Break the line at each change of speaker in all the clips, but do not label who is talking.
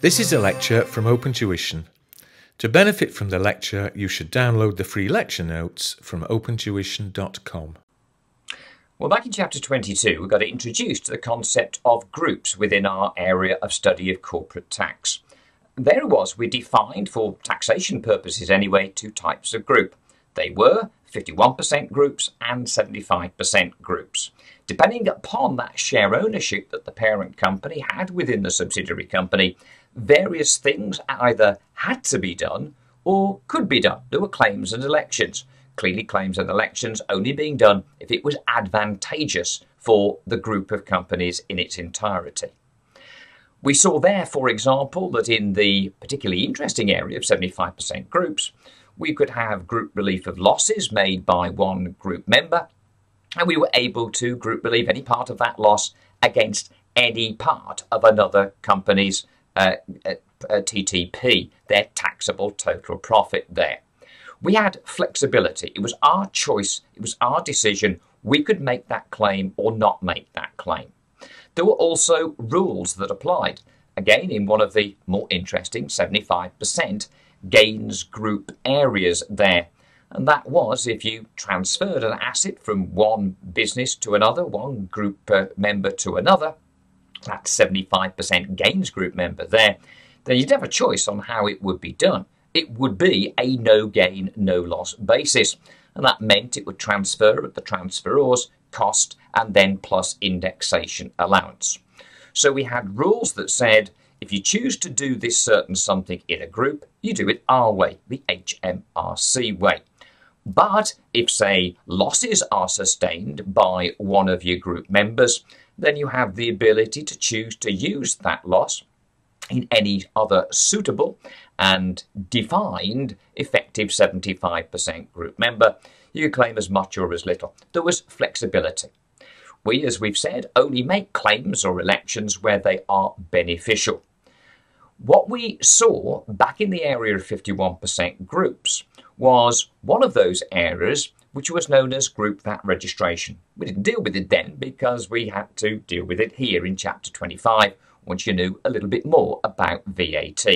This is a lecture from Open Tuition. To benefit from the lecture, you should download the free lecture notes from opentuition.com.
Well, back in chapter 22, we got introduced to the concept of groups within our area of study of corporate tax. There it was, we defined, for taxation purposes anyway, two types of group. They were 51% groups and 75% groups. Depending upon that share ownership that the parent company had within the subsidiary company, various things either had to be done or could be done. There were claims and elections. Clearly, claims and elections only being done if it was advantageous for the group of companies in its entirety. We saw there, for example, that in the particularly interesting area of 75% groups, we could have group relief of losses made by one group member, and we were able to group relieve any part of that loss against any part of another company's uh, uh, uh TTP, their taxable total profit there. We had flexibility. It was our choice, it was our decision. We could make that claim or not make that claim. There were also rules that applied. Again, in one of the more interesting 75% gains group areas there. And that was if you transferred an asset from one business to another, one group uh, member to another, that 75% gains group member there, then you'd have a choice on how it would be done. It would be a no gain, no loss basis. And that meant it would transfer at the transferor's cost and then plus indexation allowance. So we had rules that said if you choose to do this certain something in a group, you do it our way, the HMRC way. But if, say, losses are sustained by one of your group members, then you have the ability to choose to use that loss in any other suitable and defined effective 75% group member. You claim as much or as little. There was flexibility. We, as we've said, only make claims or elections where they are beneficial. What we saw back in the area of 51% groups was one of those areas which was known as Group VAT registration. We didn't deal with it then because we had to deal with it here in Chapter 25 once you knew a little bit more about VAT.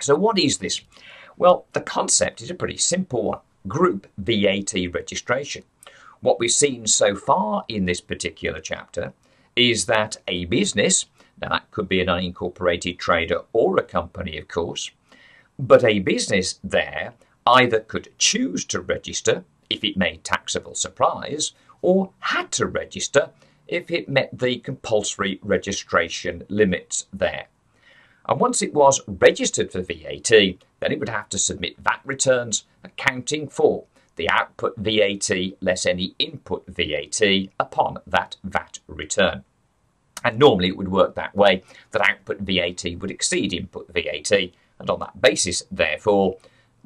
So, what is this? Well, the concept is a pretty simple one Group VAT registration. What we've seen so far in this particular chapter is that a business, now that could be an unincorporated trader or a company, of course, but a business there either could choose to register if it made taxable supplies or had to register if it met the compulsory registration limits there. And once it was registered for VAT, then it would have to submit VAT returns accounting for the output VAT less any input VAT upon that VAT return. And normally it would work that way that output VAT would exceed input VAT, and on that basis, therefore,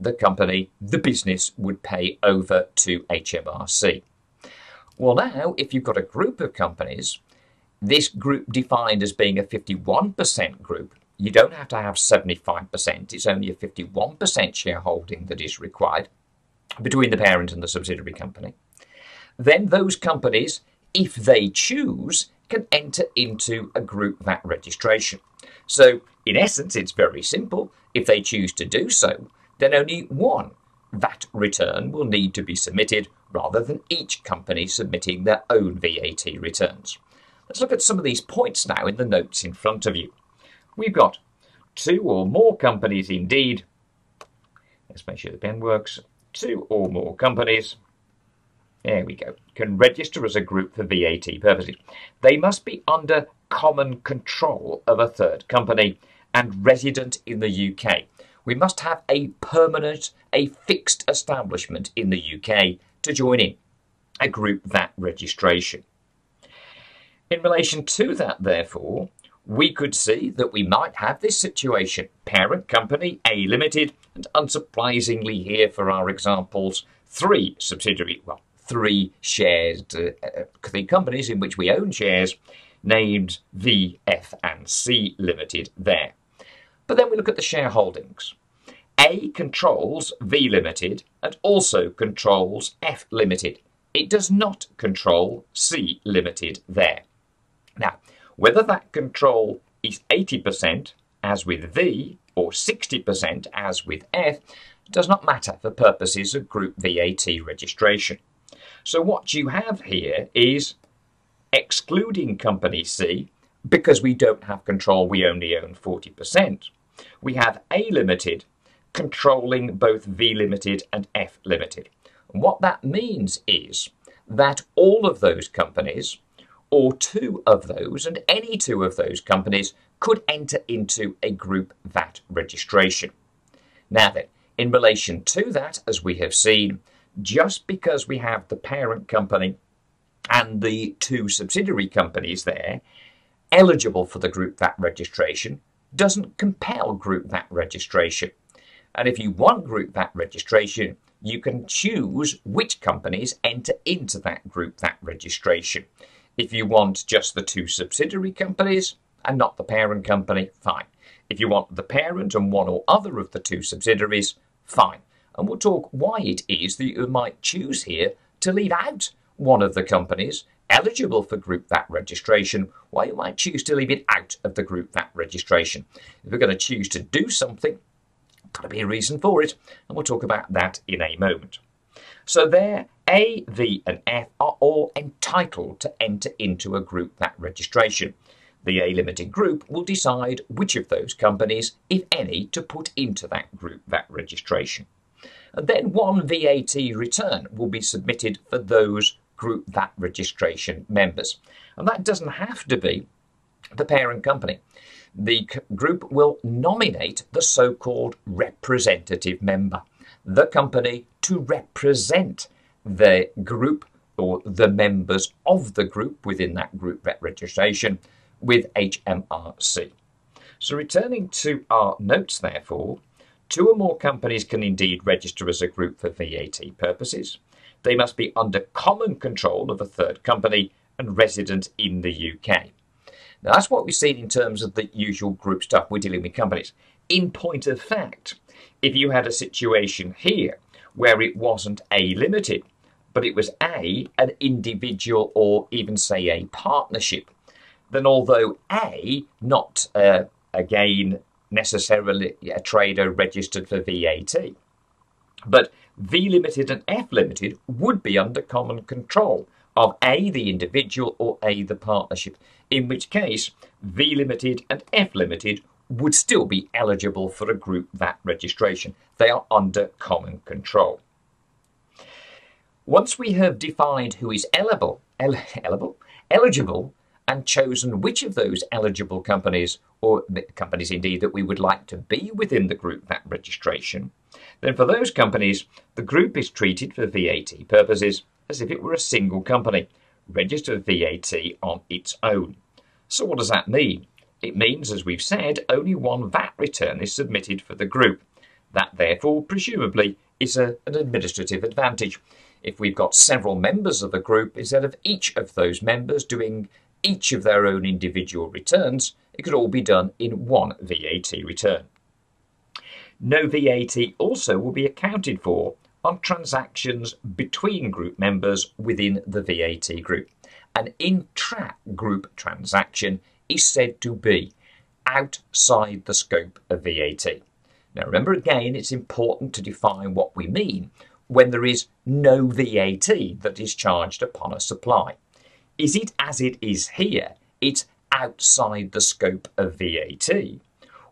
the company, the business, would pay over to HMRC. Well, now, if you've got a group of companies, this group defined as being a 51% group, you don't have to have 75%, it's only a 51% shareholding that is required between the parent and the subsidiary company. Then those companies, if they choose, can enter into a group VAT registration. So, in essence, it's very simple. If they choose to do so, then only one VAT return will need to be submitted rather than each company submitting their own VAT returns. Let's look at some of these points now in the notes in front of you. We've got two or more companies indeed. Let's make sure the pen works two or more companies, there we go, can register as a group for VAT purposes. They must be under common control of a third company and resident in the UK. We must have a permanent, a fixed establishment in the UK to join in a group VAT registration. In relation to that, therefore, we could see that we might have this situation. Parent company A Limited, and unsurprisingly here for our examples, three subsidiary, well, three shared, uh, uh, three companies in which we own shares, named V, F, and C Limited there. But then we look at the shareholdings. A controls V Limited and also controls F Limited. It does not control C Limited there. Now, whether that control is 80% as with V or 60% as with F does not matter for purposes of group VAT registration. So what you have here is excluding company C because we don't have control, we only own 40%. We have A Limited controlling both V Limited and F Limited. And what that means is that all of those companies, or two of those, and any two of those companies, could enter into a group VAT registration. Now then, in relation to that, as we have seen, just because we have the parent company and the two subsidiary companies there eligible for the group VAT registration doesn't compel group VAT registration. And if you want group VAT registration, you can choose which companies enter into that group VAT registration. If you want just the two subsidiary companies and not the parent company, fine. If you want the parent and one or other of the two subsidiaries, fine. And we'll talk why it is that you might choose here to leave out one of the companies eligible for group VAT registration, why you might choose to leave it out of the group VAT registration. If we're going to choose to do something, got to be a reason for it, and we'll talk about that in a moment. So there, A, V and F are all entitled to enter into a group VAT registration. The A Limited Group will decide which of those companies, if any, to put into that group VAT registration. And then one VAT return will be submitted for those group VAT registration members. And that doesn't have to be the parent company. The group will nominate the so called representative member, the company to represent the group or the members of the group within that group VAT registration with HMRC. So, returning to our notes, therefore, two or more companies can indeed register as a group for VAT purposes. They must be under common control of a third company and resident in the UK. Now, that's what we've seen in terms of the usual group stuff we're dealing with companies. In point of fact, if you had a situation here where it wasn't A limited, but it was A, an individual or even say a partnership, then although A, not uh, again necessarily a trader registered for VAT, but V Limited and F Limited would be under common control of A, the individual, or A, the partnership, in which case V Limited and F Limited would still be eligible for a group VAT registration. They are under common control. Once we have defined who is eligible, el- eligible, eligible and chosen which of those eligible companies, or companies indeed, that we would like to be within the group VAT registration, then for those companies, the group is treated for VAT purposes as if it were a single company, registered VAT on its own. So, what does that mean? It means, as we've said, only one VAT return is submitted for the group. That, therefore, presumably, is a, an administrative advantage. If we've got several members of the group, instead of each of those members doing each of their own individual returns, it could all be done in one VAT return. No VAT also will be accounted for on transactions between group members within the VAT group. An intra group transaction is said to be outside the scope of VAT. Now, remember again, it's important to define what we mean when there is no VAT that is charged upon a supply. Is it as it is here? It's outside the scope of VAT.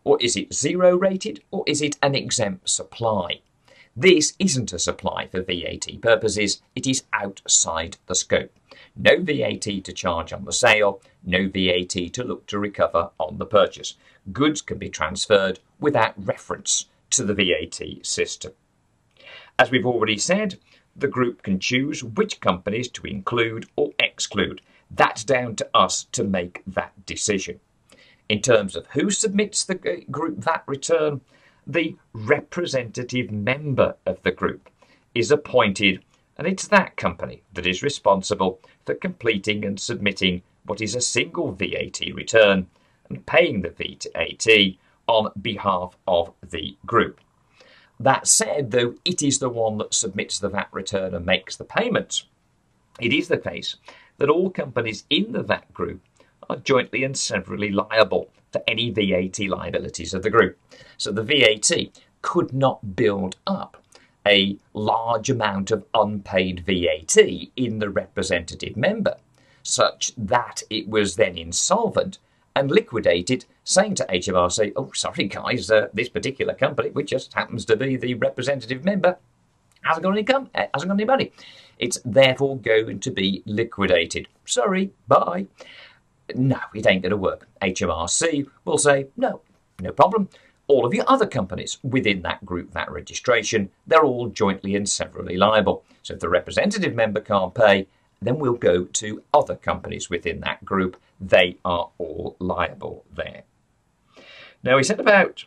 Or is it zero rated? Or is it an exempt supply? This isn't a supply for VAT purposes, it is outside the scope. No VAT to charge on the sale, no VAT to look to recover on the purchase. Goods can be transferred without reference to the VAT system. As we've already said, the group can choose which companies to include or exclude. That's down to us to make that decision. In terms of who submits the uh, group VAT return, the representative member of the group is appointed, and it's that company that is responsible for completing and submitting what is a single VAT return and paying the VAT on behalf of the group. That said, though it is the one that submits the VAT return and makes the payments, it is the case that all companies in the VAT group are jointly and severally liable for any VAT liabilities of the group. So the VAT could not build up a large amount of unpaid VAT in the representative member, such that it was then insolvent and liquidated, saying to HMRC, oh, sorry guys, uh, this particular company, which just happens to be the representative member, hasn't got any, com- uh, hasn't got any money. It's therefore going to be liquidated. Sorry, bye. No, it ain't going to work. HMRC will say, no, no problem. All of your other companies within that group VAT registration, they're all jointly and severally liable. So if the representative member can't pay, then we'll go to other companies within that group. They are all liable there. Now, we said about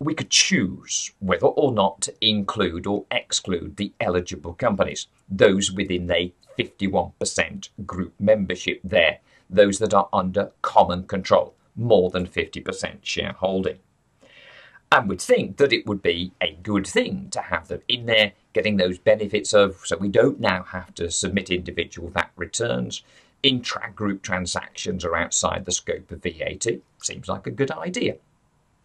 we could choose whether or not to include or exclude the eligible companies, those within a 51% group membership there, those that are under common control, more than 50% shareholding. And would think that it would be a good thing to have them in there, getting those benefits of, so we don't now have to submit individual VAT returns. Intra group transactions are outside the scope of VAT. Seems like a good idea.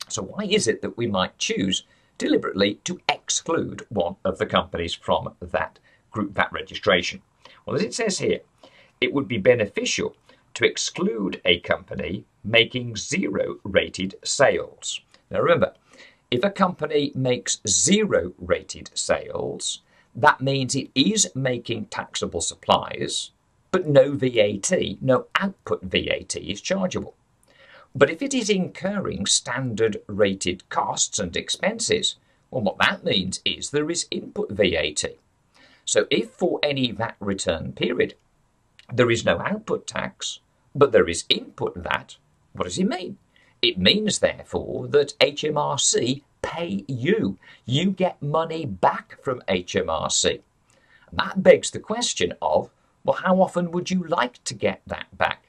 So, why is it that we might choose deliberately to exclude one of the companies from that group VAT registration? Well, as it says here, it would be beneficial to exclude a company making zero rated sales. Now, remember, if a company makes zero rated sales, that means it is making taxable supplies, but no VAT, no output VAT is chargeable. But if it is incurring standard rated costs and expenses, well, what that means is there is input VAT. So if for any VAT return period there is no output tax, but there is input VAT. what does it mean? It means, therefore, that HMRC pay you. You get money back from HMRC. That begs the question of, well, how often would you like to get that back?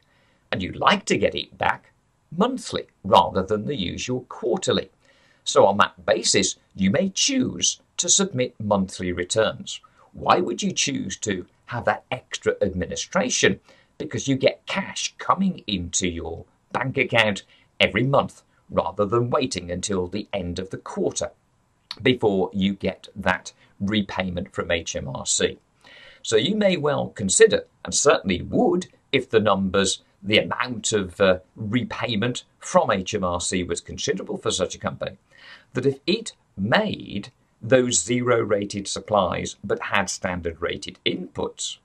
And you'd like to get it back monthly rather than the usual quarterly. So, on that basis, you may choose to submit monthly returns. Why would you choose to have that extra administration? Because you get cash coming into your bank account every month rather than waiting until the end of the quarter before you get that repayment from HMRC. So you may well consider, and certainly would, if the numbers the amount of uh, repayment from HMRC was considerable for such a company, that if it made those zero rated supplies but had standard rated inputs,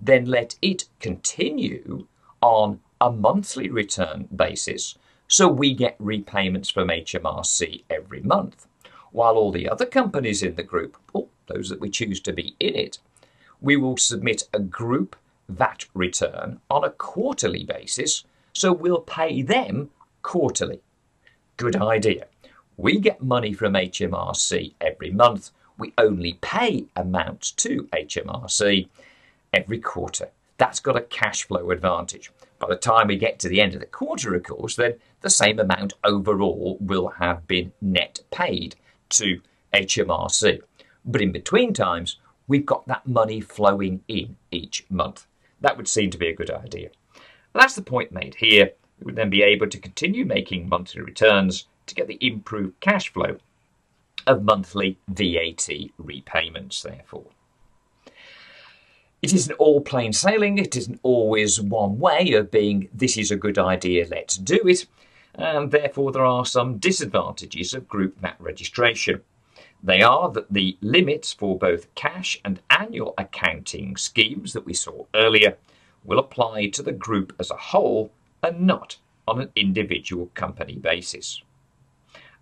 then let it continue on a monthly return basis so we get repayments from HMRC every month. While all the other companies in the group, or those that we choose to be in it, we will submit a group VAT return on a quarterly basis, so we'll pay them quarterly. Good idea. We get money from HMRC every month. We only pay amounts to HMRC every quarter. That's got a cash flow advantage. By the time we get to the end of the quarter, of course, then the same amount overall will have been net paid to HMRC. But in between times, we've got that money flowing in each month. That would seem to be a good idea. And that's the point made here. We would then be able to continue making monthly returns to get the improved cash flow of monthly VAT repayments, therefore. It isn't all plain sailing, it isn't always one way of being, this is a good idea, let's do it, and therefore there are some disadvantages of group VAT registration. They are that the limits for both cash and annual accounting schemes that we saw earlier will apply to the group as a whole and not on an individual company basis.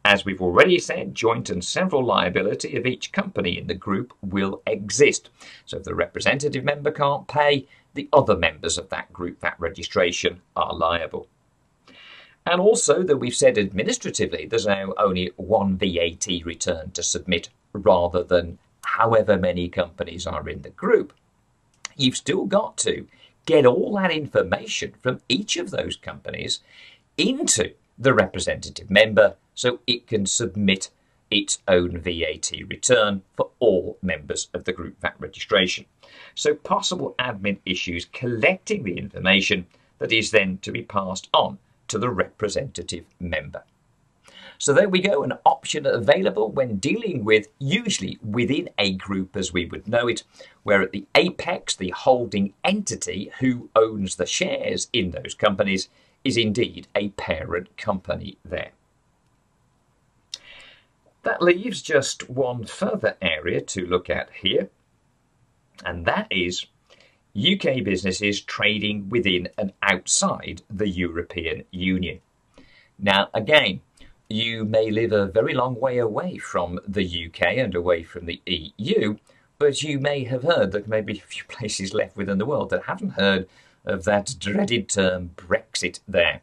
As we've already said, joint and several liability of each company in the group will exist. So if the representative member can't pay, the other members of that group VAT registration are liable. And also that we've said administratively there's now only one VAT return to submit rather than however many companies are in the group. You've still got to get all that information from each of those companies into the representative member so it can submit its own VAT return for all members of the group VAT registration. So, possible admin issues collecting the information that is then to be passed on to the representative member. So there we go, an option available when dealing with, usually within a group as we would know it, where at the apex, the holding entity who owns the shares in those companies is indeed a parent company there. That leaves just one further area to look at here, and that is UK businesses trading within and outside the European Union. Now, again, you may live a very long way away from the UK and away from the EU, but you may have heard that maybe a few places left within the world that haven't heard of that dreaded term Brexit there.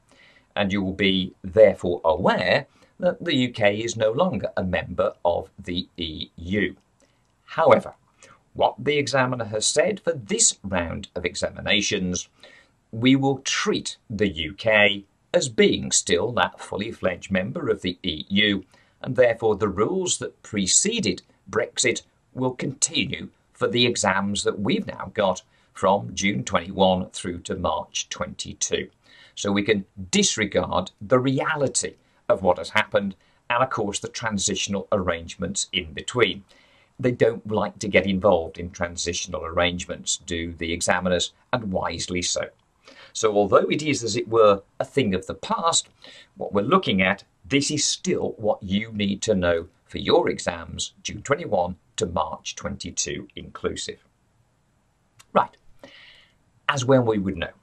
And you will be therefore aware that the UK is no longer a member of the EU. However, what the examiner has said for this round of examinations, we will treat the UK as being still that fully fledged member of the EU, and therefore the rules that preceded Brexit will continue for the exams that we've now got from June 21 through to March 22. So we can disregard the reality of what has happened and, of course, the transitional arrangements in between. They don't like to get involved in transitional arrangements, do the examiners, and wisely so. So, although it is, as it were, a thing of the past, what we're looking at, this is still what you need to know for your exams, June 21 to March 22 inclusive. Right, as when we would know,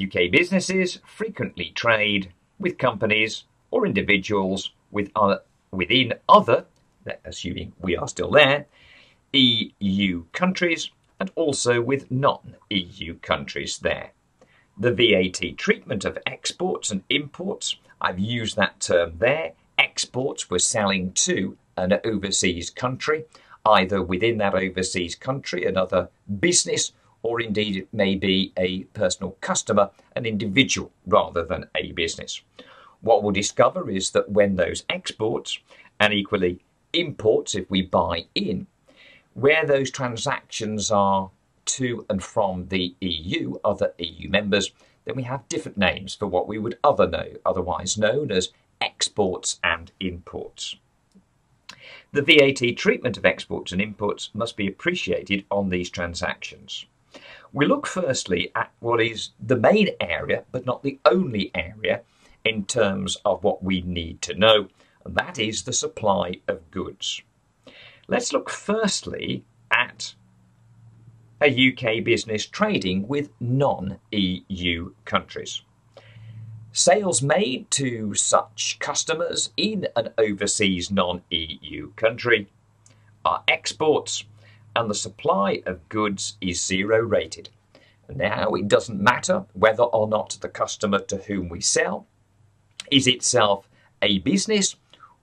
UK businesses frequently trade with companies or individuals with other, within other, assuming we are still there, EU countries and also with non EU countries there the VAT treatment of exports and imports. I've used that term there. Exports were selling to an overseas country, either within that overseas country, another business, or indeed it may be a personal customer, an individual, rather than a business. What we'll discover is that when those exports and equally imports, if we buy in, where those transactions are to and from the EU, other EU members, then we have different names for what we would other know, otherwise known as exports and imports. The VAT treatment of exports and imports must be appreciated on these transactions. We look firstly at what is the main area, but not the only area, in terms of what we need to know, and that is the supply of goods. Let's look firstly at a UK business trading with non EU countries. Sales made to such customers in an overseas non EU country are exports, and the supply of goods is zero rated. Now, it doesn't matter whether or not the customer to whom we sell is itself a business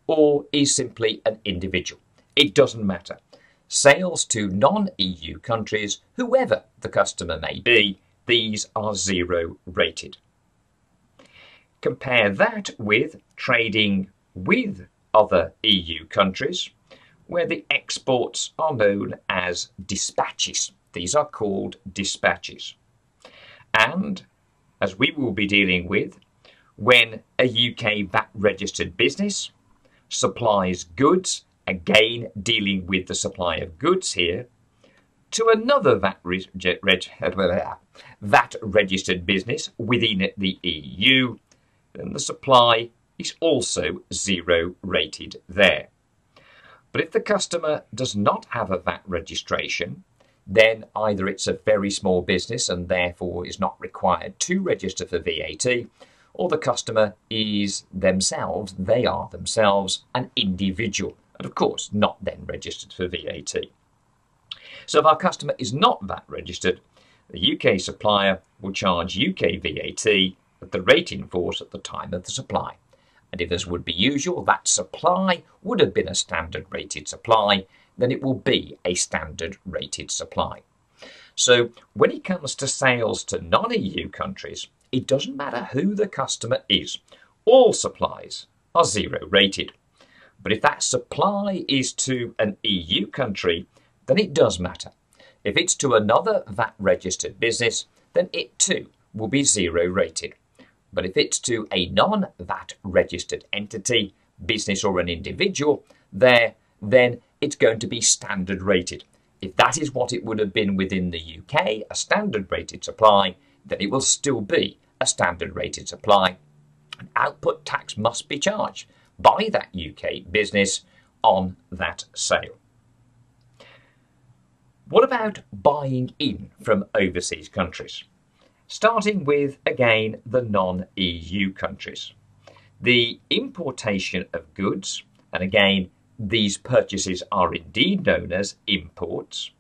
or is simply an individual. It doesn't matter sales to non EU countries, whoever the customer may be, these are zero rated. Compare that with trading with other EU countries, where the exports are known as dispatches. These are called dispatches. And, as we will be dealing with, when a UK VAT registered business supplies goods again dealing with the supply of goods here, to another VAT, VAT registered business within the EU, then the supply is also zero rated there. But if the customer does not have a VAT registration, then either it's a very small business and therefore is not required to register for VAT, or the customer is themselves, they are themselves, an individual and of course not then registered for VAT. So if our customer is not VAT registered, the UK supplier will charge UK VAT at the rate in force at the time of the supply. And if, as would be usual, that supply would have been a standard rated supply, then it will be a standard rated supply. So when it comes to sales to non EU countries, it doesn't matter who the customer is, all supplies are zero rated. But if that supply is to an EU country, then it does matter. If it's to another VAT registered business, then it too will be zero rated. But if it's to a non VAT registered entity, business or an individual, there, then it's going to be standard rated. If that is what it would have been within the UK, a standard rated supply, then it will still be a standard rated supply. An Output tax must be charged by that UK business on that sale. What about buying in from overseas countries? Starting with, again, the non EU countries. The importation of goods, and again, these purchases are indeed known as imports,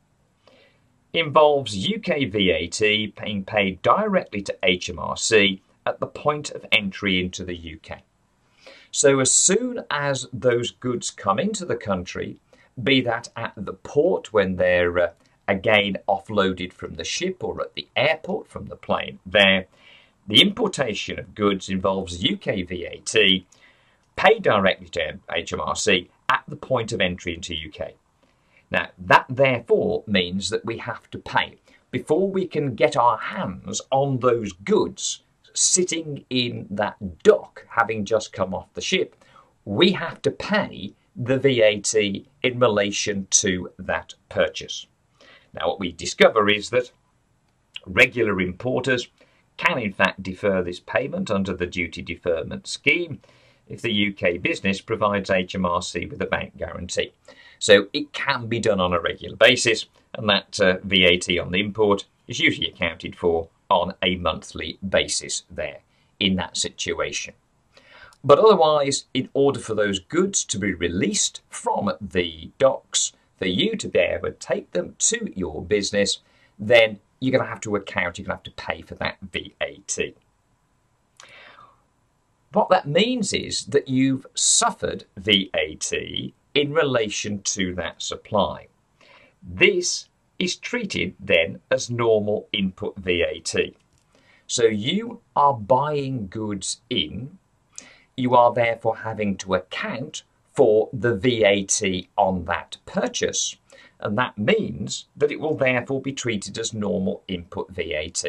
involves UK VAT being paid directly to HMRC at the point of entry into the UK. So, as soon as those goods come into the country, be that at the port when they're uh, again offloaded from the ship or at the airport from the plane, there, the importation of goods involves UK VAT paid directly to HMRC at the point of entry into UK. Now, that therefore means that we have to pay. Before we can get our hands on those goods sitting in that dock, having just come off the ship, we have to pay the VAT in relation to that purchase. Now, what we discover is that regular importers can, in fact, defer this payment under the duty deferment scheme if the UK business provides HMRC with a bank guarantee. So it can be done on a regular basis, and that uh, VAT on the import is usually accounted for on a monthly basis there in that situation. But otherwise, in order for those goods to be released from the docks, for you to be able to take them to your business, then you're going to have to account, you're going to have to pay for that VAT. What that means is that you've suffered VAT in relation to that supply. This is treated then as normal input VAT. So you are buying goods in, you are therefore having to account for the VAT on that purchase, and that means that it will therefore be treated as normal input VAT.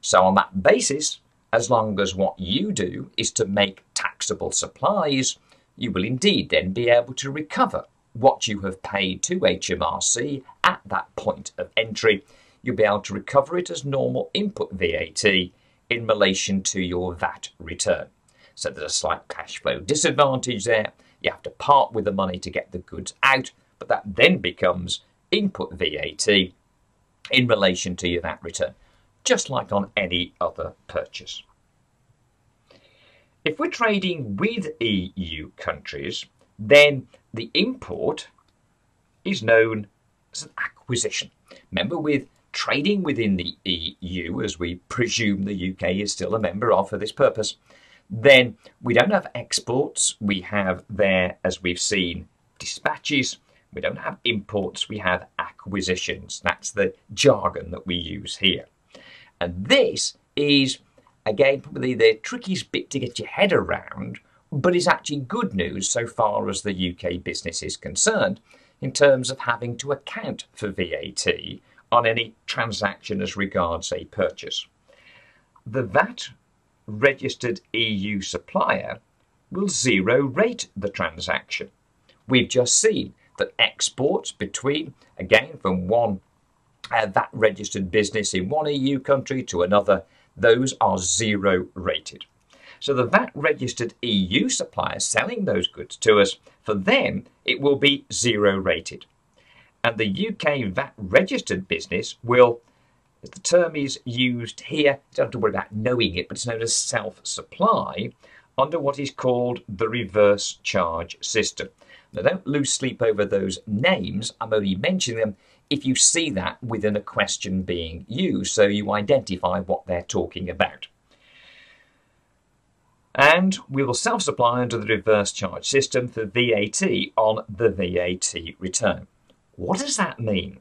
So, on that basis, as long as what you do is to make taxable supplies, you will indeed then be able to recover what you have paid to HMRC at that point of entry. You'll be able to recover it as normal input VAT in relation to your VAT return. So there's a slight cash flow disadvantage there. You have to part with the money to get the goods out, but that then becomes input VAT in relation to your VAT return, just like on any other purchase. If we're trading with EU countries, then the import is known as an acquisition. Remember, with trading within the EU, as we presume the UK is still a member of for this purpose, then we don't have exports. We have there, as we've seen, dispatches. We don't have imports. We have acquisitions. That's the jargon that we use here. And this is Again, probably the trickiest bit to get your head around, but it's actually good news so far as the UK business is concerned in terms of having to account for VAT on any transaction as regards a purchase. The VAT registered EU supplier will zero rate the transaction. We've just seen that exports between, again, from one uh, VAT registered business in one EU country to another those are zero rated. So the VAT registered EU suppliers selling those goods to us, for them it will be zero rated. And the UK VAT registered business will, as the term is used here, you don't have to worry about knowing it, but it's known as self supply under what is called the reverse charge system. Now don't lose sleep over those names, I'm only mentioning them if you see that within a question being used, so you identify what they're talking about. And we will self supply under the reverse charge system for VAT on the VAT return. What does that mean?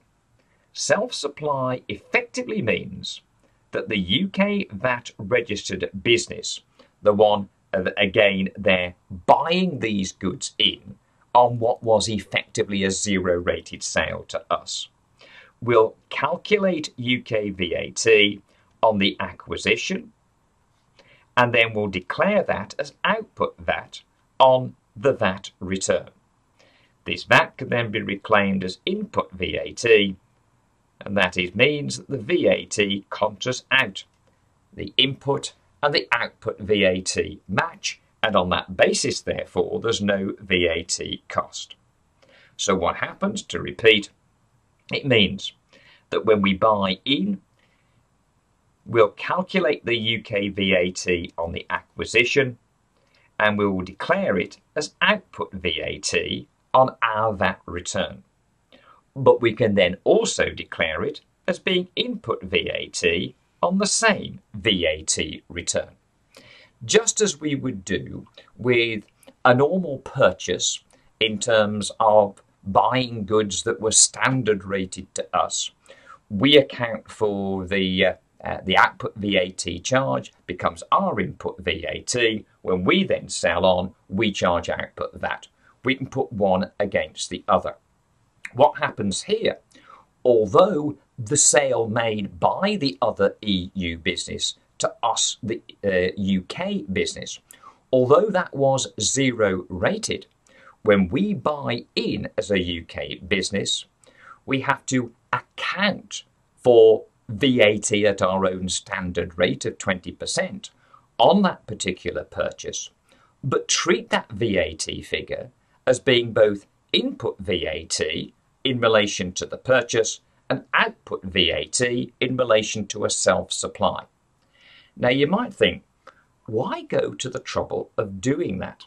Self supply effectively means that the UK VAT registered business, the one again they're buying these goods in on what was effectively a zero rated sale to us will calculate UK VAT on the acquisition, and then we'll declare that as output VAT on the VAT return. This VAT can then be reclaimed as input VAT, and that is, means that the VAT contras out. The input and the output VAT match, and on that basis, therefore, there's no VAT cost. So what happens, to repeat, it means that when we buy in, we'll calculate the UK VAT on the acquisition and we will declare it as output VAT on our VAT return. But we can then also declare it as being input VAT on the same VAT return. Just as we would do with a normal purchase in terms of buying goods that were standard rated to us, we account for the uh, uh, the output VAT charge becomes our input VAT. When we then sell on, we charge output VAT. We can put one against the other. What happens here? Although the sale made by the other EU business to us, the uh, UK business, although that was zero rated, when we buy in as a UK business, we have to account for VAT at our own standard rate of 20% on that particular purchase, but treat that VAT figure as being both input VAT in relation to the purchase and output VAT in relation to a self supply. Now, you might think, why go to the trouble of doing that?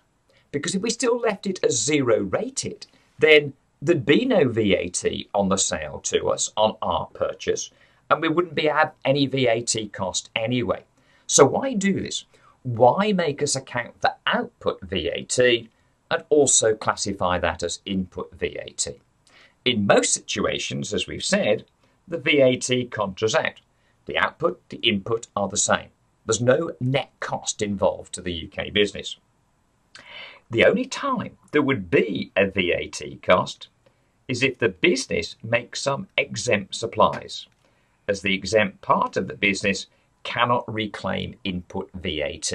Because if we still left it as zero rated, then there'd be no VAT on the sale to us on our purchase, and we wouldn't be have any VAT cost anyway. So why do this? Why make us account for output VAT and also classify that as input VAT? In most situations, as we've said, the VAT contras out. The output, the input are the same. There's no net cost involved to the UK business. The only time there would be a VAT cost is if the business makes some exempt supplies as the exempt part of the business cannot reclaim input VAT.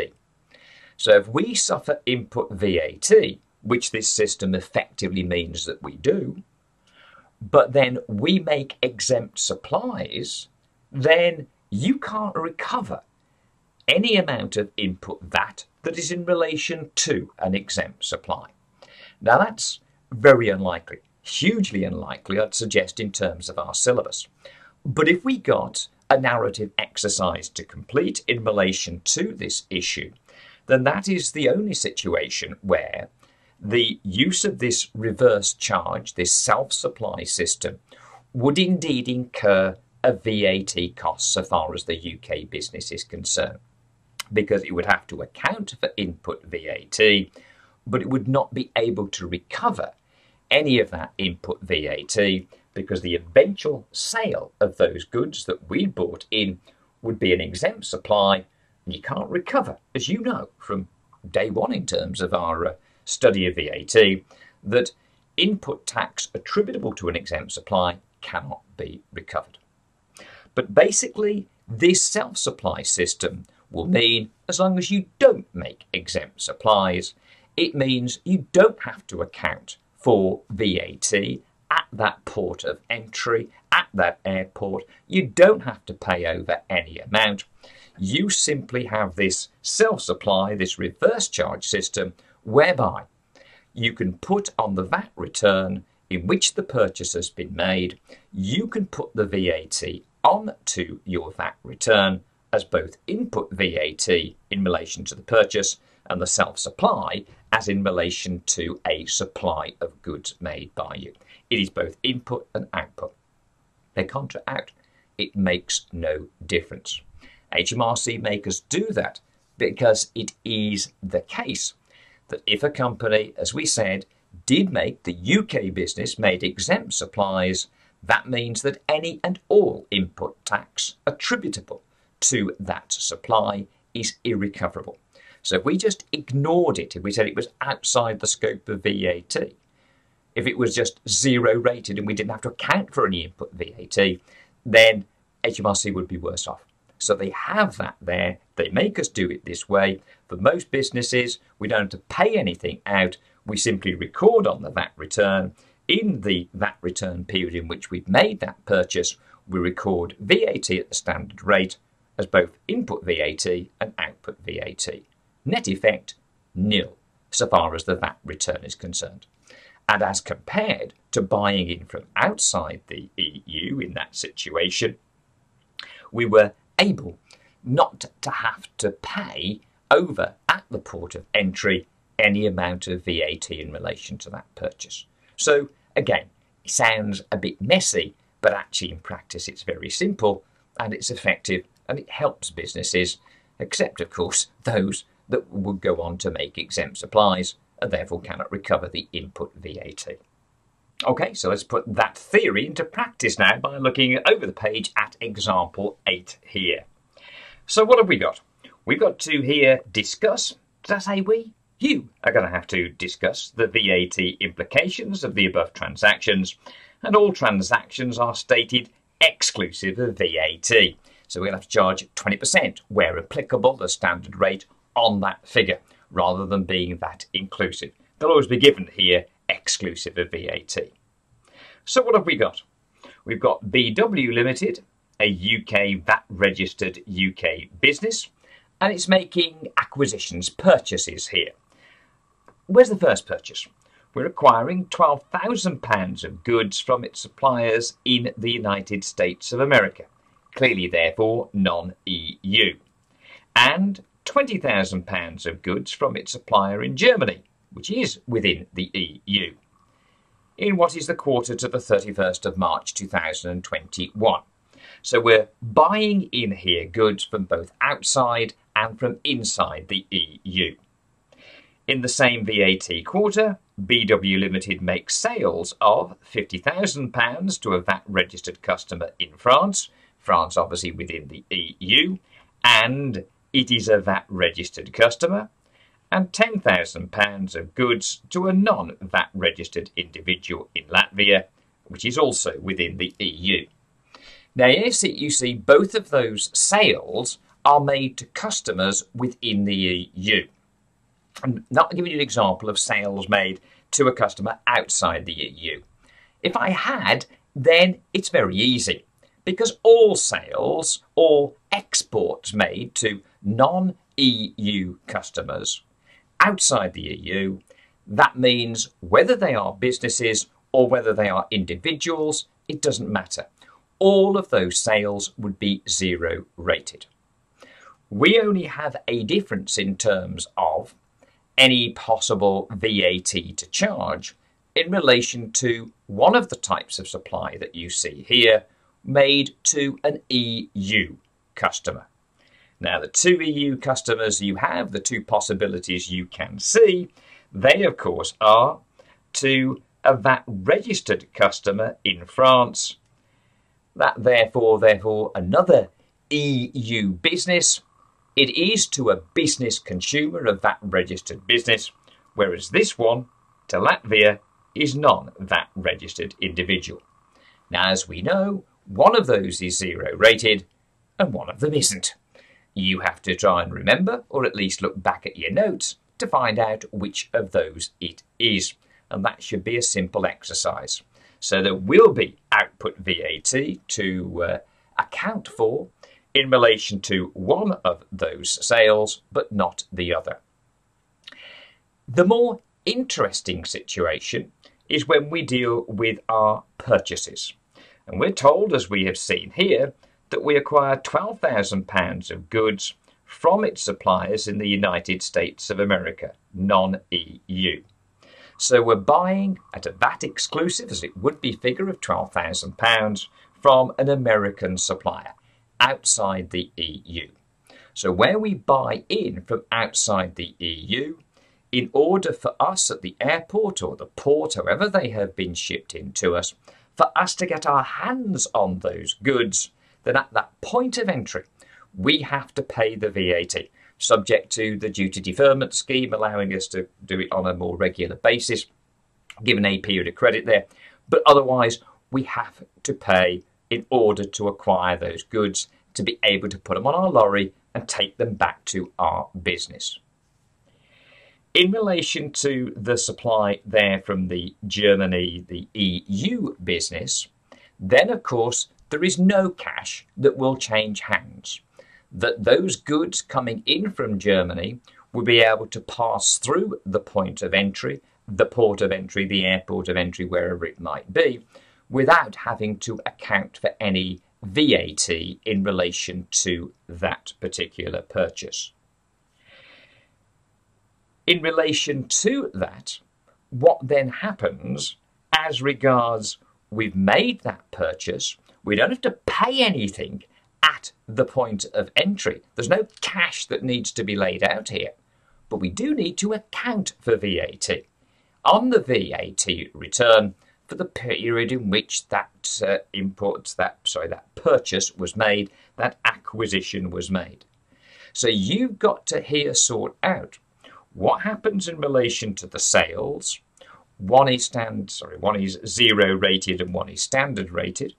So if we suffer input VAT, which this system effectively means that we do, but then we make exempt supplies, then you can't recover any amount of input VAT that is in relation to an exempt supply. Now that's very unlikely, hugely unlikely, I'd suggest, in terms of our syllabus. But if we got a narrative exercise to complete in relation to this issue, then that is the only situation where the use of this reverse charge, this self supply system, would indeed incur a VAT cost so far as the UK business is concerned. Because it would have to account for input VAT, but it would not be able to recover any of that input VAT because the eventual sale of those goods that we bought in would be an exempt supply and you can't recover, as you know from day one in terms of our uh, study of VAT, that input tax attributable to an exempt supply cannot be recovered. But basically, this self supply system will mean as long as you don't make exempt supplies, it means you don't have to account for VAT at that port of entry, at that airport. You don't have to pay over any amount. You simply have this self supply, this reverse charge system, whereby you can put on the VAT return in which the purchase has been made, you can put the VAT onto your VAT return as both input VAT in relation to the purchase and the self supply as in relation to a supply of goods made by you. It is both input and output. They contra out. It makes no difference. HMRC makers do that because it is the case that if a company, as we said, did make the UK business made exempt supplies, that means that any and all input tax attributable to that supply is irrecoverable. So if we just ignored it, if we said it was outside the scope of VAT, if it was just zero rated and we didn't have to account for any input VAT, then HMRC would be worse off. So they have that there. They make us do it this way. For most businesses, we don't have to pay anything out. We simply record on the VAT return. In the VAT return period in which we've made that purchase, we record VAT at the standard rate as both input VAT and output VAT. Net effect, nil, so far as the VAT return is concerned. And as compared to buying in from outside the EU in that situation, we were able not to have to pay over at the port of entry any amount of VAT in relation to that purchase. So, again, it sounds a bit messy, but actually in practice it's very simple and it's effective and it helps businesses, except, of course, those that would go on to make exempt supplies and therefore cannot recover the input VAT. Okay, so let's put that theory into practice now by looking over the page at example 8 here. So what have we got? We've got to here discuss, did I say we? You are going to have to discuss the VAT implications of the above transactions, and all transactions are stated exclusive of VAT. So we're going to have to charge 20% where applicable, the standard rate on that figure, rather than being that inclusive. They'll always be given here exclusive of VAT. So what have we got? We've got BW Limited, a UK VAT registered UK business, and it's making acquisitions, purchases here. Where's the first purchase? We're acquiring £12,000 of goods from its suppliers in the United States of America, clearly, therefore, non EU, and £20,000 of goods from its supplier in Germany, which is within the EU, in what is the quarter to the 31st of March 2021. So we're buying in here goods from both outside and from inside the EU. In the same VAT quarter, BW Limited makes sales of £50,000 to a VAT registered customer in France, France obviously within the EU, and it is a VAT registered customer, and £10,000 of goods to a non VAT registered individual in Latvia, which is also within the EU. Now, yes, you see, both of those sales are made to customers within the EU. I'm not giving you an example of sales made to a customer outside the EU. If I had, then it's very easy because all sales or exports made to non EU customers outside the EU, that means whether they are businesses or whether they are individuals, it doesn't matter. All of those sales would be zero rated. We only have a difference in terms of any possible VAT to charge in relation to one of the types of supply that you see here made to an EU customer. Now, the two EU customers you have, the two possibilities you can see, they of course are to a VAT registered customer in France. That therefore, therefore, another EU business. It is to a business consumer, a VAT registered business, whereas this one to Latvia is non VAT registered individual. Now, as we know, one of those is zero rated and one of them isn't. You have to try and remember, or at least look back at your notes, to find out which of those it is. And that should be a simple exercise. So there will be output VAT to uh, account for in relation to one of those sales, but not the other. The more interesting situation is when we deal with our purchases. And we're told, as we have seen here, that we acquire £12,000 of goods from its suppliers in the United States of America, non EU. So we're buying at a VAT exclusive, as it would be, figure of £12,000 from an American supplier outside the EU. So where we buy in from outside the EU, in order for us at the airport or the port, however they have been shipped in to us, for us to get our hands on those goods, then at that point of entry, we have to pay the VAT, subject to the duty deferment scheme, allowing us to do it on a more regular basis, given a period of credit there. But otherwise, we have to pay in order to acquire those goods to be able to put them on our lorry and take them back to our business. In relation to the supply there from the Germany, the EU business, then of course there is no cash that will change hands. That those goods coming in from Germany will be able to pass through the point of entry, the port of entry, the airport of entry, wherever it might be, without having to account for any VAT in relation to that particular purchase. In relation to that, what then happens as regards we've made that purchase, we don't have to pay anything at the point of entry. There's no cash that needs to be laid out here, but we do need to account for VAT. On the VAT return, for the period in which that uh, import, that sorry, that purchase was made, that acquisition was made. So you've got to here sort out what happens in relation to the sales. One is stand, sorry, one is zero rated and one is standard rated.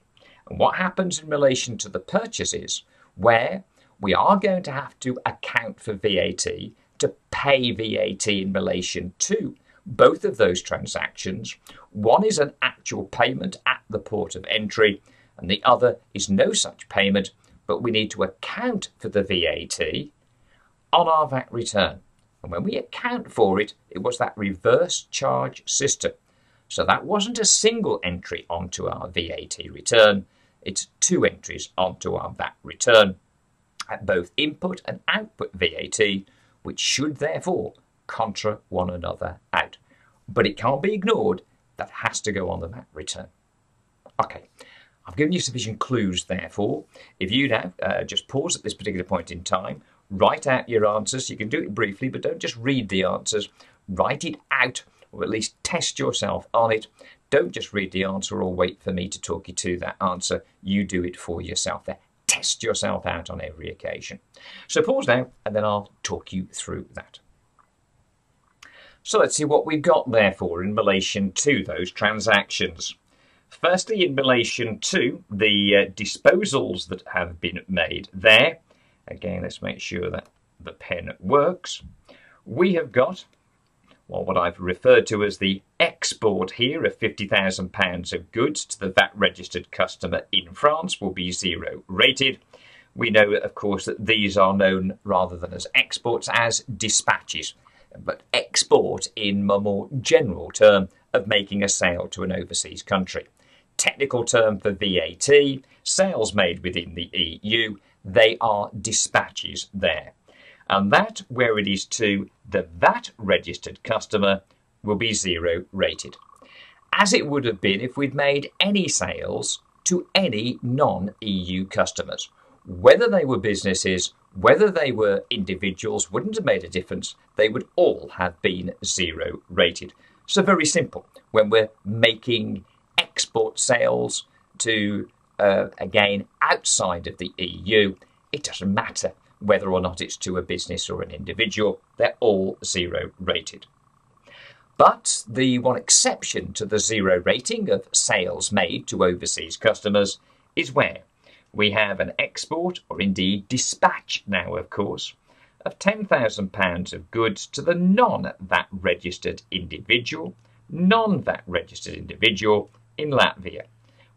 And what happens in relation to the purchases, where we are going to have to account for VAT to pay VAT in relation to both of those transactions. One is an actual payment at the port of entry, and the other is no such payment, but we need to account for the VAT on our VAT return. And when we account for it, it was that reverse charge system. So that wasn't a single entry onto our VAT return, it's two entries onto our VAT return at both input and output VAT, which should therefore contra one another out. But it can't be ignored, that has to go on the VAT return. Okay, I've given you sufficient clues therefore. If you now uh, just pause at this particular point in time, write out your answers. You can do it briefly, but don't just read the answers. Write it out, or at least test yourself on it. Don't just read the answer or wait for me to talk you to that answer. You do it for yourself there. Test yourself out on every occasion. So pause now, and then I'll talk you through that. So let's see what we've got therefore in relation to those transactions. Firstly, in relation to the uh, disposals that have been made there, again, let's make sure that the pen works. We have got well, what I've referred to as the export here of £50,000 of goods to the VAT registered customer in France will be zero rated. We know, of course, that these are known rather than as exports as dispatches but export in a more general term of making a sale to an overseas country. Technical term for VAT, sales made within the EU, they are dispatches there. And that, where it is to the VAT registered customer, will be zero rated. As it would have been if we'd made any sales to any non EU customers, whether they were businesses whether they were individuals wouldn't have made a difference. They would all have been zero rated. So, very simple. When we're making export sales to, uh, again, outside of the EU, it doesn't matter whether or not it's to a business or an individual, they're all zero rated. But the one exception to the zero rating of sales made to overseas customers is where we have an export, or indeed dispatch now, of course, of £10,000 of goods to the non VAT registered individual, non VAT registered individual in Latvia.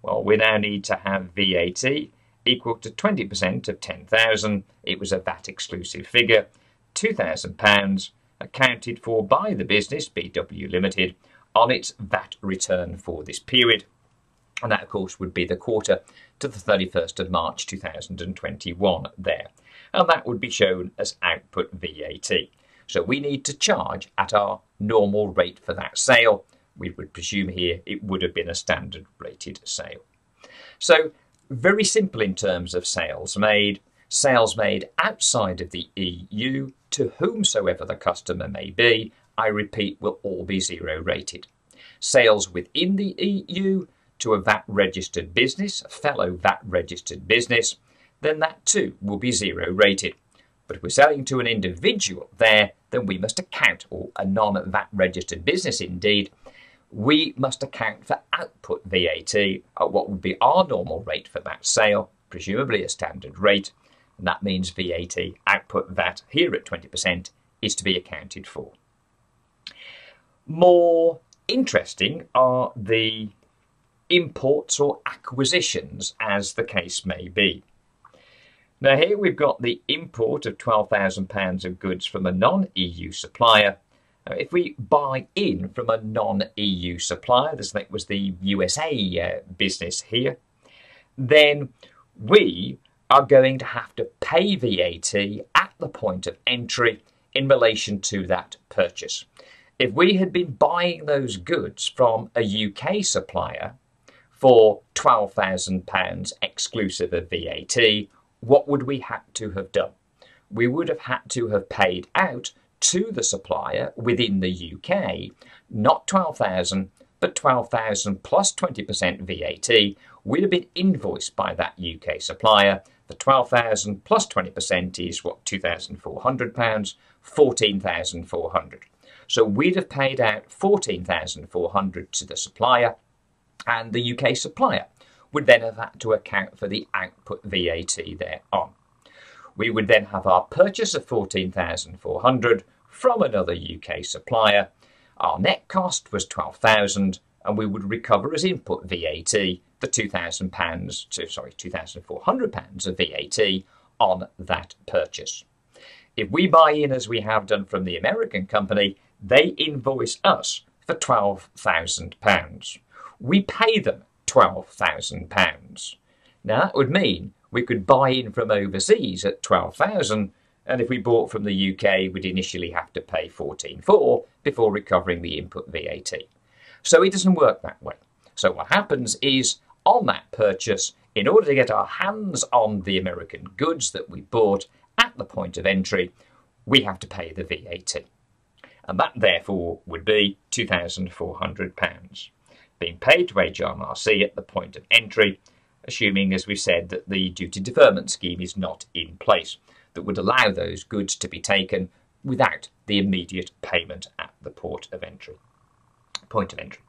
Well, we now need to have VAT equal to 20% of 10,000. It was a VAT exclusive figure, £2,000 accounted for by the business, BW Limited, on its VAT return for this period. And that, of course, would be the quarter to the 31st of March 2021 there. And that would be shown as output VAT. So we need to charge at our normal rate for that sale. We would presume here it would have been a standard rated sale. So very simple in terms of sales made. Sales made outside of the EU to whomsoever the customer may be, I repeat, will all be zero rated. Sales within the EU to a VAT registered business, a fellow VAT registered business, then that too will be zero rated. But if we're selling to an individual there, then we must account, or a non VAT registered business indeed, we must account for output VAT at what would be our normal rate for that sale, presumably a standard rate, and that means VAT, output VAT here at 20%, is to be accounted for. More interesting are the imports or acquisitions, as the case may be. Now, here we've got the import of £12,000 of goods from a non EU supplier. Now, if we buy in from a non EU supplier, this was the USA uh, business here, then we are going to have to pay VAT at the point of entry in relation to that purchase. If we had been buying those goods from a UK supplier for £12,000 exclusive of VAT, what would we have to have done? We would have had to have paid out to the supplier within the UK, not 12,000, but 12,000 plus 20% VAT. We'd have been invoiced by that UK supplier. The 12,000 plus 20% is what, £2,400, 14,400. So we'd have paid out 14,400 to the supplier, and the UK supplier would then have had to account for the output VAT thereon. We would then have our purchase of 14,400 from another UK supplier. Our net cost was 12,000 and we would recover as input VAT the 2,000 pounds sorry 2,400 pounds of VAT on that purchase. If we buy in as we have done from the American company, they invoice us for £12,000. We pay them £12,000. Now, that would mean we could buy in from overseas at 12000 and if we bought from the UK, we'd initially have to pay 14.4 before recovering the input VAT. So it doesn't work that way. So what happens is, on that purchase, in order to get our hands on the American goods that we bought at the point of entry, we have to pay the VAT and that therefore would be £2,400 being paid to HMRC at the point of entry, assuming, as we've said, that the duty deferment scheme is not in place, that would allow those goods to be taken without the immediate payment at the port of entry. Point of entry.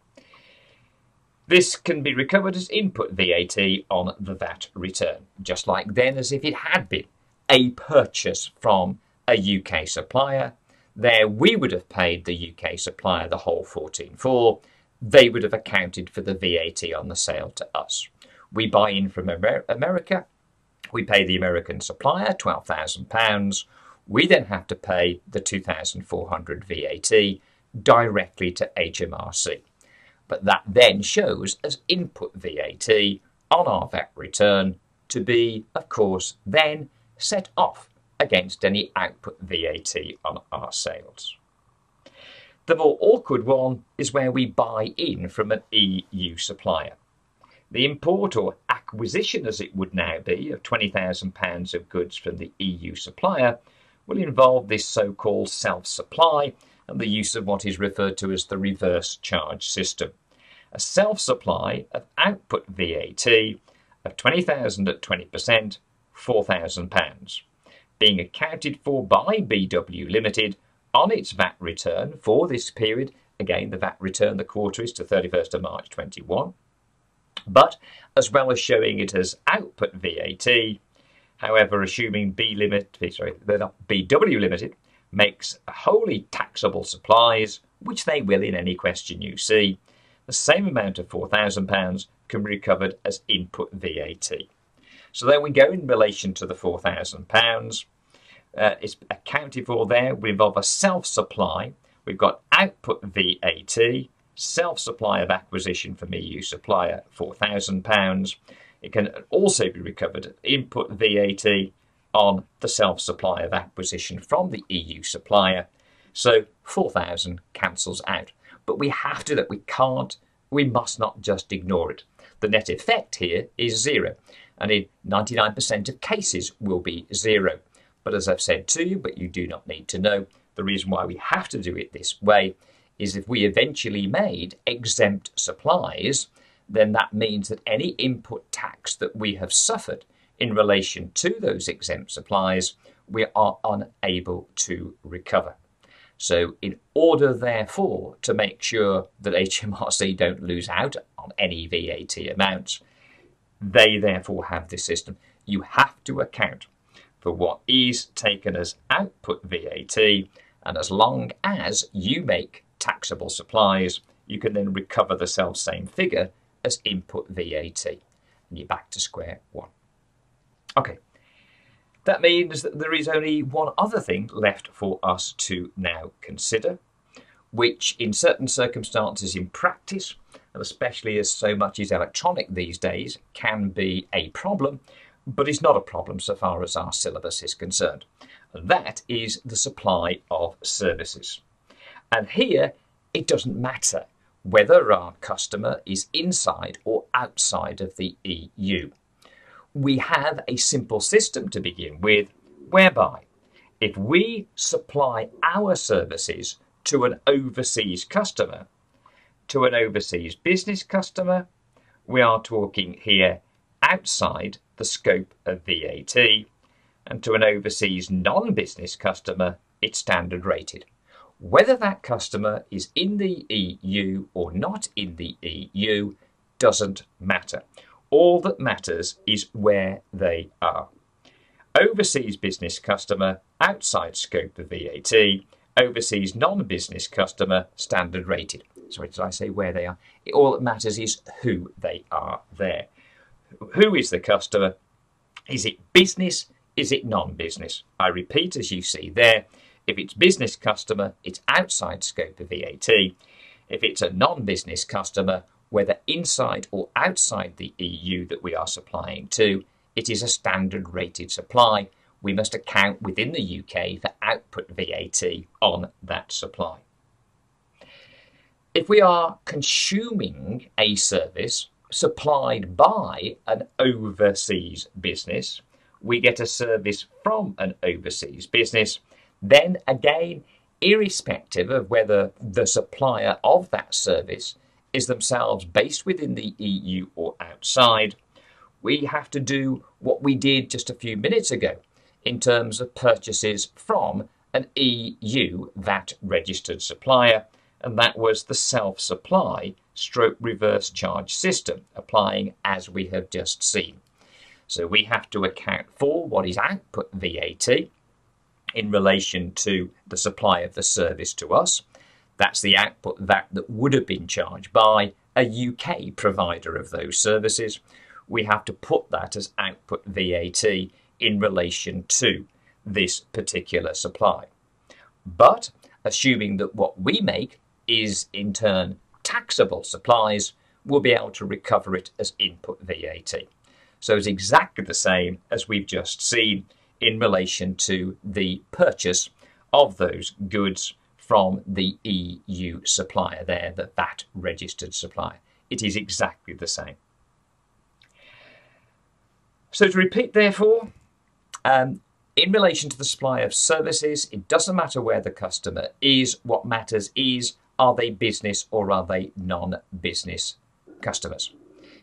This can be recovered as input VAT on the VAT return, just like then as if it had been a purchase from a UK supplier there we would have paid the UK supplier the whole 14.4. They would have accounted for the VAT on the sale to us. We buy in from Amer- America. We pay the American supplier £12,000. We then have to pay the 2,400 VAT directly to HMRC. But that then shows as input VAT on our VAT return to be, of course, then set off against any output VAT on our sales. The more awkward one is where we buy in from an EU supplier. The import or acquisition, as it would now be, of £20,000 of goods from the EU supplier will involve this so called self supply and the use of what is referred to as the reverse charge system. A self supply of output VAT of 20,000 at 20%, £4,000 being accounted for by BW Limited on its VAT return for this period. Again, the VAT return, the quarter is to 31st of March 21. But as well as showing it as output VAT, however, assuming B limit, sorry, BW Limited makes wholly taxable supplies, which they will in any question you see, the same amount of £4,000 can be recovered as input VAT. So there we go in relation to the £4,000. Uh, it's accounted for there. We involve a self-supply. We've got output VAT, self-supply of acquisition from EU supplier, £4,000. It can also be recovered input VAT on the self-supply of acquisition from the EU supplier. So 4,000 cancels out. But we have to, that we can't, we must not just ignore it. The net effect here is zero and in 99% of cases will be zero. But as I've said to you, but you do not need to know, the reason why we have to do it this way is if we eventually made exempt supplies, then that means that any input tax that we have suffered in relation to those exempt supplies, we are unable to recover. So, in order, therefore, to make sure that HMRC don't lose out on any VAT amounts, they therefore have this system. you have to account for what is taken as output VAT, and as long as you make taxable supplies, you can then recover the self same figure as input VAT. And you're back to square one. Okay, that means that there is only one other thing left for us to now consider, which in certain circumstances in practice, and especially as so much is electronic these days, can be a problem, but is not a problem so far as our syllabus is concerned. That is the supply of services. And here, it doesn't matter whether our customer is inside or outside of the EU. We have a simple system to begin with whereby if we supply our services to an overseas customer, to an overseas business customer, we are talking here outside the scope of VAT, and to an overseas non business customer, it's standard rated. Whether that customer is in the EU or not in the EU doesn't matter. All that matters is where they are. Overseas business customer, outside scope of VAT, overseas non business customer, standard rated. Sorry, did I say where they are? All that matters is who they are there. Who is the customer? Is it business? Is it non business? I repeat, as you see there, if it's business customer, it's outside scope of VAT. If it's a non-business customer, whether inside or outside the EU that we are supplying to, it is a standard rated supply. We must account within the UK for output VAT on that supply. If we are consuming a service supplied by an overseas business, we get a service from an overseas business then again, irrespective of whether the supplier of that service is themselves based within the EU or outside, we have to do what we did just a few minutes ago in terms of purchases from an EU VAT registered supplier, and that was the self supply stroke reverse charge system applying as we have just seen. So we have to account for what is output VAT, in relation to the supply of the service to us. That's the output that, that would have been charged by a UK provider of those services. We have to put that as output VAT in relation to this particular supply. But assuming that what we make is in turn taxable supplies, we'll be able to recover it as input VAT. So it's exactly the same as we've just seen in relation to the purchase of those goods from the EU supplier there, that, VAT registered supplier. It is exactly the same. So to repeat, therefore, um, in relation to the supply of services, it doesn't matter where the customer is. What matters is are they business or are they non business customers?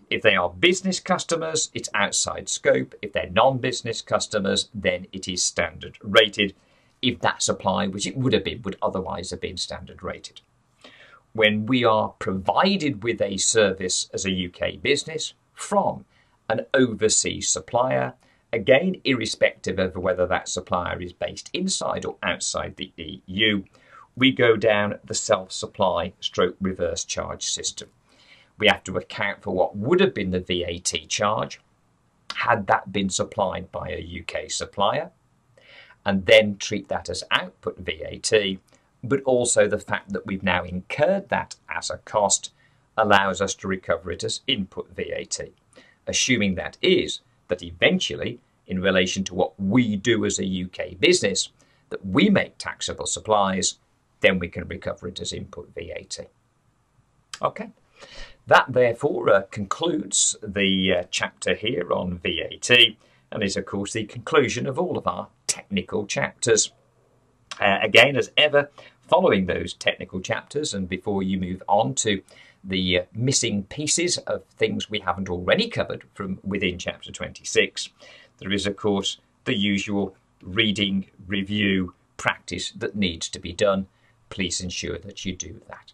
If they are business customers, it's outside scope. If they're non business customers, then it is standard rated. If that supply, which it would have been, would otherwise have been standard rated. When we are provided with a service as a UK business from an overseas supplier, again, irrespective of whether that supplier is based inside or outside the EU, we go down the self supply stroke reverse charge system we have to account for what would have been the VAT charge had that been supplied by a UK supplier, and then treat that as output VAT, but also the fact that we've now incurred that as a cost allows us to recover it as input VAT, assuming that is that eventually, in relation to what we do as a UK business, that we make taxable supplies, then we can recover it as input VAT. Okay. That therefore uh, concludes the uh, chapter here on VAT and is of course the conclusion of all of our technical chapters. Uh, again, as ever, following those technical chapters and before you move on to the uh, missing pieces of things we haven't already covered from within chapter 26, there is of course the usual reading, review, practice that needs to be done. Please ensure that you do that.